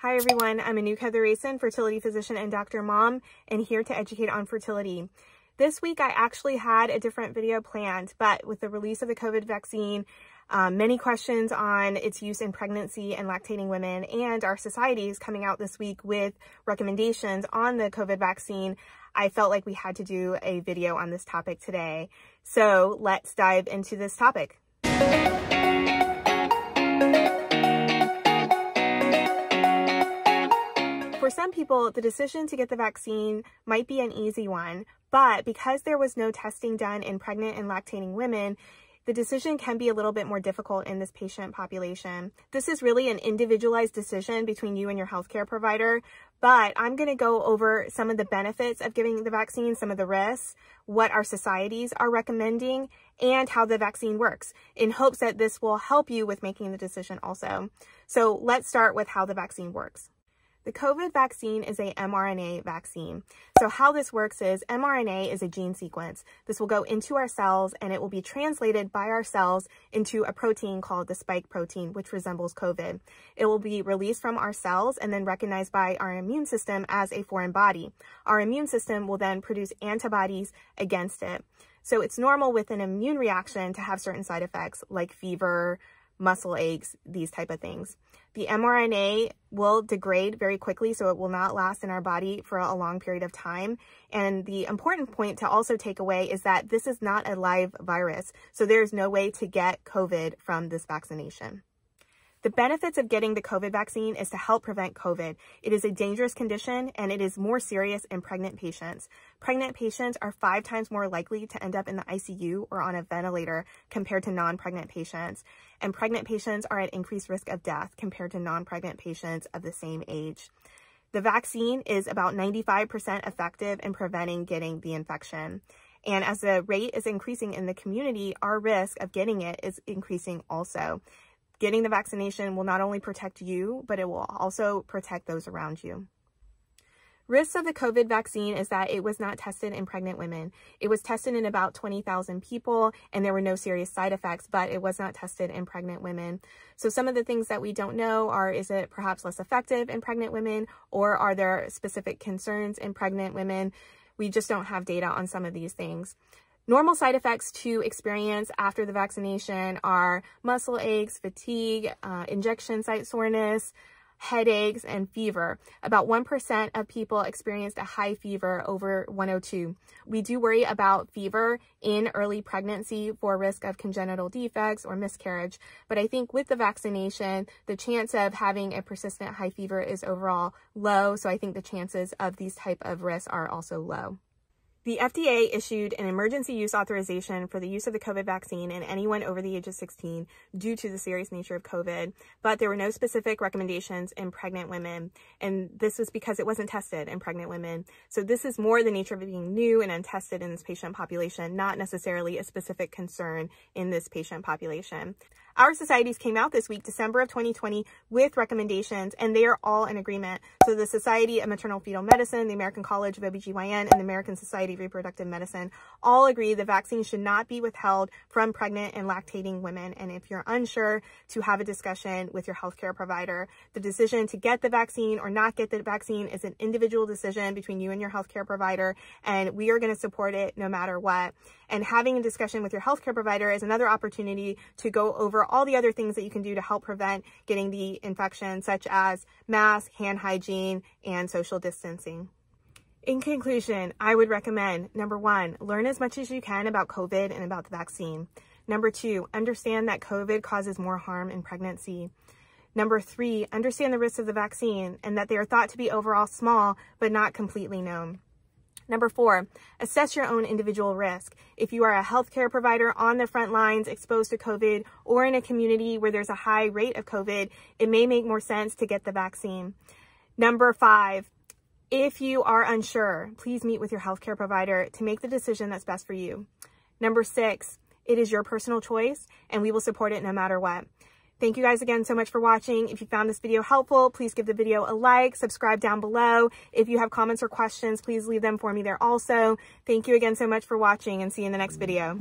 Hi everyone, I'm Anu Kathiresan fertility physician and Dr. Mom, and here to educate on fertility. This week I actually had a different video planned, but with the release of the COVID vaccine, um, many questions on its use in pregnancy and lactating women, and our society is coming out this week with recommendations on the COVID vaccine. I felt like we had to do a video on this topic today. So let's dive into this topic. Some people, the decision to get the vaccine might be an easy one, but because there was no testing done in pregnant and lactating women, the decision can be a little bit more difficult in this patient population. This is really an individualized decision between you and your healthcare provider, but I'm going to go over some of the benefits of giving the vaccine, some of the risks, what our societies are recommending, and how the vaccine works in hopes that this will help you with making the decision also. So let's start with how the vaccine works. The COVID vaccine is a mRNA vaccine. So how this works is mRNA is a gene sequence. This will go into our cells and it will be translated by our cells into a protein called the spike protein, which resembles COVID. It will be released from our cells and then recognized by our immune system as a foreign body. Our immune system will then produce antibodies against it. So it's normal with an immune reaction to have certain side effects like fever, muscle aches, these type of things. The mRNA will degrade very quickly, so it will not last in our body for a long period of time. And the important point to also take away is that this is not a live virus, so there's no way to get COVID from this vaccination. The benefits of getting the COVID vaccine is to help prevent COVID. It is a dangerous condition and it is more serious in pregnant patients. Pregnant patients are five times more likely to end up in the ICU or on a ventilator compared to non-pregnant patients. And pregnant patients are at increased risk of death compared to non-pregnant patients of the same age. The vaccine is about 95% effective in preventing getting the infection. And as the rate is increasing in the community, our risk of getting it is increasing also getting the vaccination will not only protect you, but it will also protect those around you. Risks of the COVID vaccine is that it was not tested in pregnant women. It was tested in about 20,000 people and there were no serious side effects, but it was not tested in pregnant women. So some of the things that we don't know are, is it perhaps less effective in pregnant women or are there specific concerns in pregnant women? We just don't have data on some of these things. Normal side effects to experience after the vaccination are muscle aches, fatigue, uh, injection site soreness, headaches, and fever. About 1% of people experienced a high fever over 102. We do worry about fever in early pregnancy for risk of congenital defects or miscarriage, but I think with the vaccination, the chance of having a persistent high fever is overall low, so I think the chances of these type of risks are also low. The FDA issued an emergency use authorization for the use of the COVID vaccine in anyone over the age of 16 due to the serious nature of COVID, but there were no specific recommendations in pregnant women. And this was because it wasn't tested in pregnant women. So this is more the nature of being new and untested in this patient population, not necessarily a specific concern in this patient population. Our societies came out this week, December of 2020, with recommendations, and they are all in agreement. So the Society of Maternal Fetal Medicine, the American College of OBGYN, and the American Society of Reproductive Medicine all agree the vaccine should not be withheld from pregnant and lactating women. And if you're unsure, to have a discussion with your healthcare provider. The decision to get the vaccine or not get the vaccine is an individual decision between you and your healthcare provider, and we are going to support it no matter what. And having a discussion with your healthcare provider is another opportunity to go over all the other things that you can do to help prevent getting the infection, such as mask, hand hygiene, and social distancing. In conclusion, I would recommend number one, learn as much as you can about COVID and about the vaccine. Number two, understand that COVID causes more harm in pregnancy. Number three, understand the risks of the vaccine and that they are thought to be overall small, but not completely known. Number four, assess your own individual risk. If you are a healthcare provider on the front lines exposed to COVID or in a community where there's a high rate of COVID, it may make more sense to get the vaccine. Number five, if you are unsure, please meet with your healthcare provider to make the decision that's best for you. Number six, it is your personal choice and we will support it no matter what. Thank you guys again so much for watching. If you found this video helpful, please give the video a like, subscribe down below. If you have comments or questions, please leave them for me there also. Thank you again so much for watching and see you in the next video.